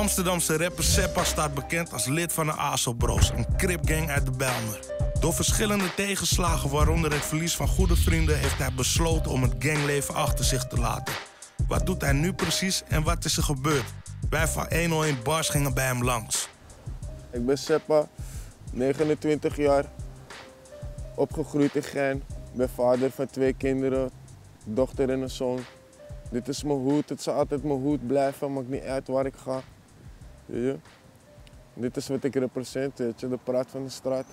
Amsterdamse rapper Seppa staat bekend als lid van de ASO Bros, een cripgang uit de Bijlmer. Door verschillende tegenslagen, waaronder het verlies van goede vrienden, heeft hij besloten om het gangleven achter zich te laten. Wat doet hij nu precies en wat is er gebeurd? Wij van 101 Bars gingen bij hem langs. Ik ben Seppa, 29 jaar, opgegroeid in Gen. ben vader van twee kinderen, dochter en een zoon. Dit is mijn hoed, het zal altijd mijn hoed blijven, maakt niet uit waar ik ga. Dit is wat ik represent, de praat van de straat.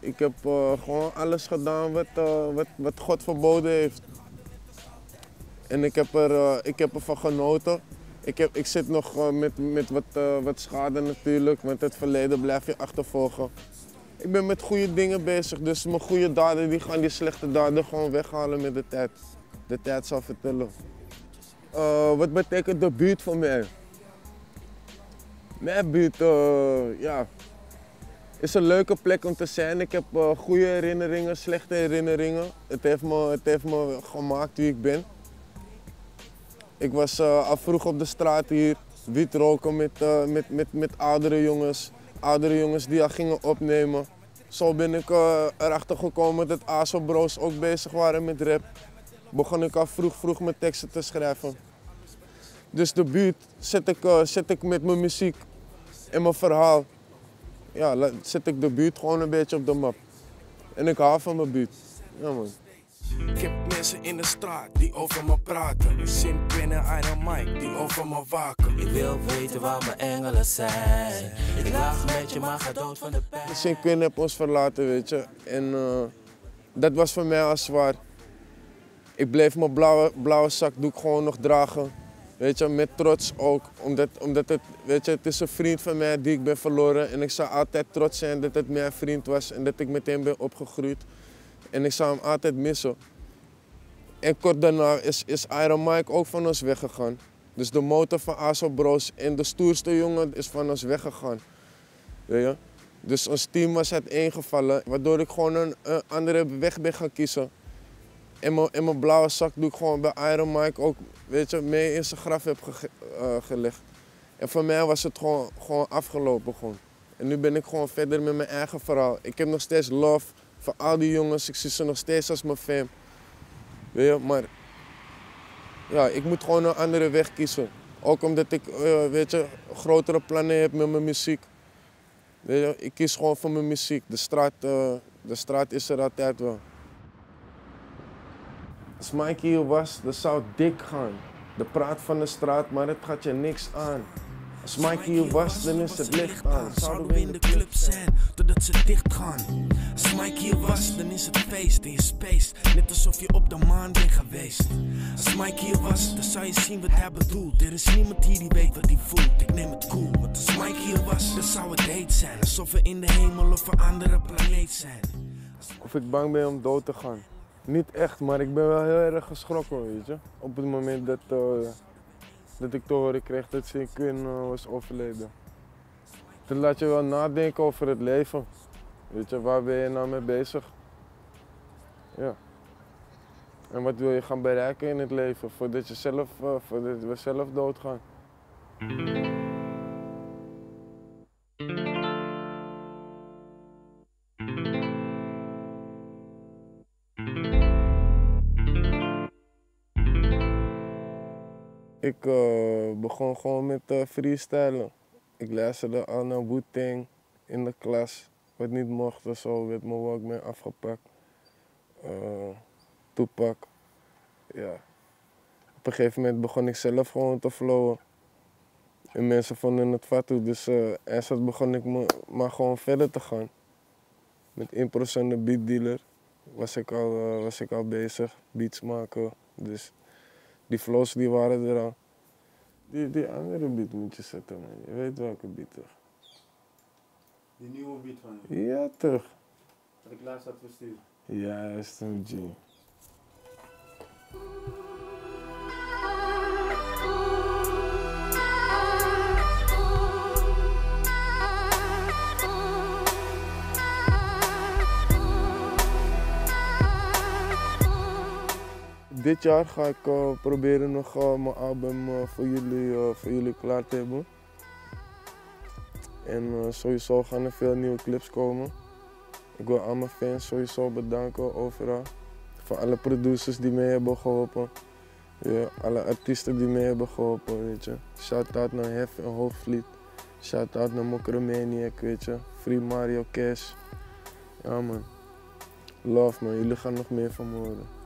Ik heb uh, gewoon alles gedaan wat, uh, wat, wat God verboden heeft. En ik heb, er, uh, ik heb ervan genoten. Ik, heb, ik zit nog met, met wat, wat schade natuurlijk, want het verleden blijf je achtervolgen. Ik ben met goede dingen bezig, dus mijn goede daden die gaan die slechte daden gewoon weghalen met de tijd. De tijd zal vertellen. wat betekent de buurt voor mij? Mijn buurt, ja, is een leuke plek om te zijn. Ik heb uh, goede herinneringen, slechte herinneringen. Het heeft, me, het heeft me gemaakt wie ik ben. Ik was uh, al vroeg op de straat hier, wiet roken met, met, met, met oudere jongens. Oudere jongens die al gingen opnemen. Zo ben ik erachter gekomen dat ASO Bros ook bezig waren met rap. Begon ik al vroeg, vroeg mijn teksten te schrijven. Dus de buurt zet ik, zet ik met mijn muziek en mijn verhaal ja, zet ik de buurt gewoon een beetje op de map. En ik hou van mijn buurt. Ja man. Ik heb mensen in de straat die over me praten. Sint binnen Iron Mike die over me waken. Ik wil weten waar mijn engelen zijn. Ik lach met je, maar ga dood van de pijn. Sint Quinn heeft ons verlaten, weet je. En uh, dat was voor mij al zwaar. Ik bleef mijn blauwe, blauwe zakdoek gewoon nog dragen. Weet je, met trots ook. Omdat, omdat het, weet je, het is een vriend van mij die ik ben verloren. En ik zou altijd trots zijn dat het mijn vriend was en dat ik met hem ben opgegroeid. En ik zou hem altijd missen. En kort daarna is, is Iron Mike ook van ons weggegaan. Dus de motor van Aso Bros en de stoerste jongen is van ons weggegaan. Weet je? Dus ons team was uiteengevallen, waardoor ik gewoon een, een andere weg ben gaan kiezen. En mijn, en mijn blauwe zak doe ik gewoon bij Iron Mike ook weet je, mee in zijn graf heb uh, gelegd. En voor mij was het gewoon, gewoon afgelopen. Gewoon. En nu ben ik gewoon verder met mijn eigen verhaal. Ik heb nog steeds love voor al die jongens. Ik zie ze nog steeds als mijn fam. Weet je, maar ja, ik moet gewoon een andere weg kiezen. Ook omdat ik, uh, weet je, grotere plannen heb met mijn muziek. Weet je, ik kies gewoon voor mijn muziek. De straat, uh, de straat is er altijd wel. Als Mikey hier was, dan zou het dik gaan. De praat van de straat, maar het gaat je niks aan. Als Mikey hier was, dan is het licht aan. Zouden we in de club zijn, totdat ze dicht gaan. Als Mikey hier was, dan is het feest in je space. Net alsof je op de maan bent geweest. Als Mikey hier was, dan zou je zien wat hij bedoelt. Er is niemand hier die weet wat hij voelt. Ik neem het cool, want als Mikey hier was, dan zou het heet zijn. Alsof we in de hemel of een andere planeet zijn. Of ik bang ben om dood te gaan. Niet echt, maar ik ben wel heel erg geschrokken, weet je. Op het moment dat, uh, dat ik te horen kreeg dat Sint Quinn uh, was overleden. Dan laat je wel nadenken over het leven. Weet je, waar ben je nou mee bezig? Ja. En wat wil je gaan bereiken in het leven voordat, je zelf, uh, voordat we zelf doodgaan? Ik uh, begon gewoon met uh, freestylen. Ik luisterde al naar wu in de klas. Wat niet mocht of zo, werd mijn Walkman afgepakt. Uh, Toepak. Ja. Op een gegeven moment begon ik zelf gewoon te flowen. En mensen vonden het fatu, dus uh, begon ik maar gewoon verder te gaan. Met 1% de beatdealer was ik al, was ik al bezig, beats maken. Dus die flows die waren er al. Die, die andere beat moet je zetten, man. Je weet welke beat toch? Die nieuwe beat van je? Ja, toch. Dat ik laatst had verstuurd. Juist, een G. dit jaar ga ik uh, proberen nog uh, mijn album uh, voor, jullie, voor jullie klaar te hebben. En eh, sowieso gaan er veel nieuwe clips komen. Ik wil al mijn fans sowieso bedanken overal. Voor alle producers die mee hebben geholpen. Alle artiesten die mee hebben geholpen, weet je. Shout-out naar Hef en Hoofdvliet. Shout-out naar Mokromaniac, weet je. Free Mario Cash. Ja man. Love man, jullie gaan nog meer van me horen.